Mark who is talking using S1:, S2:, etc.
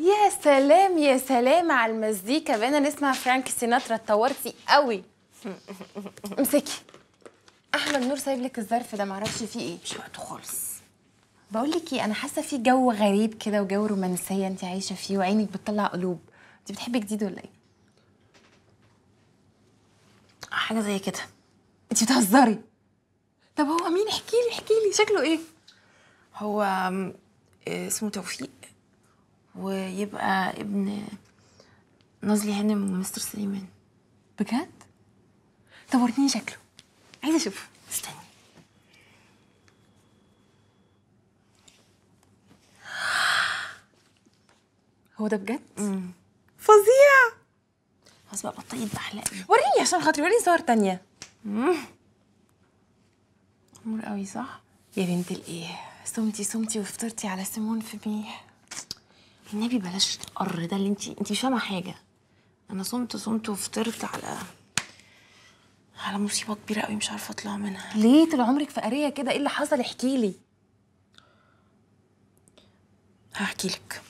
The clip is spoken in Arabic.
S1: يا سلام يا سلام على المزيكا. بقينا نسمع فرانك سيناترا. اتطورتي قوي. امسكي. أحمد نور سايب لك الظرف ده. معرفش فيه إيه.
S2: مش وقته خالص.
S1: بقول لك إيه أنا حاسة في جو غريب كده وجو رومانسية انت عايشة فيه وعينك بتطلع قلوب. انت بتحبي جديد ولا إيه؟
S2: حاجة زي كده.
S1: انت بتهزري. طب هو مين؟ احكي لي احكي لي. شكله إيه؟
S2: هو آم، اسمه توفيق. ويبقى ابن نازلي هانم ومستر سليمان.
S1: بجد؟ طب وريني شكله. عايزة أشوفه.
S2: استني.
S1: هو ده بجد؟ فظيع!
S2: خلاص بقى بطلي تبحلقي
S1: وريني عشان خاطري وريني صور تانية.
S2: امور قوي صح؟
S1: يا بنت الإيه صمتي صمتي وفطرتي على سيمون في ميح.
S2: النبي بلاش تقر ده اللي انت انت مش فاهمة حاجة. أنا صمت صمت وفطرت على على مصيبة كبيرة قوي مش عارفة أطلع منها.
S1: ليه طول عمرك فقرية كده؟ إيه اللي حصل؟ احكي لي
S2: هحكي لك